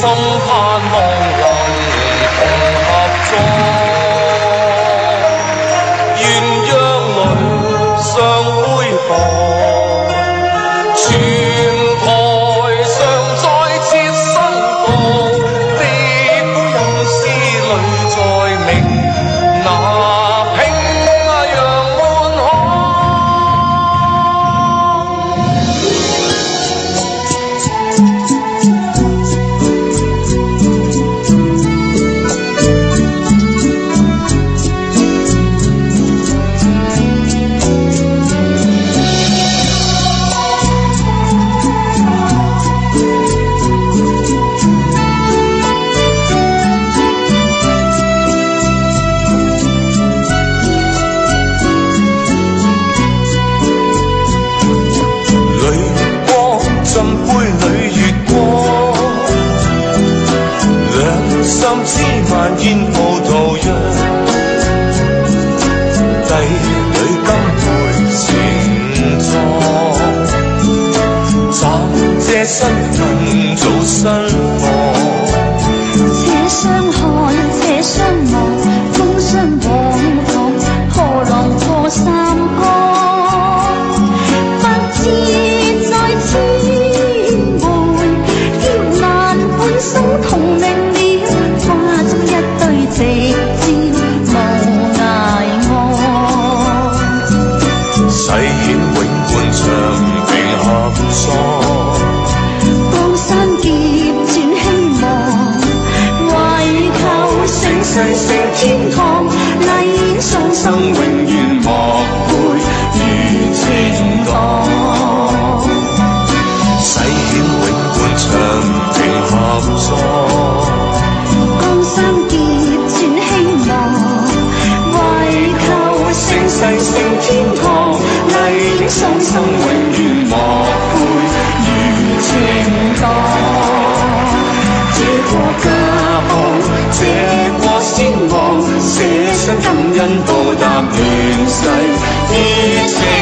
心盼望。金杯里月光，两心丝万烟葡萄酿，帝里金杯盛装，暂借身份做新郎。世世天堂，丽影双生，永远莫负如情荡。誓愿永伴长情合作，江山结转希望，为求盛世盛世天堂，丽影双生，永远莫负如情荡。结托。Lebenslife,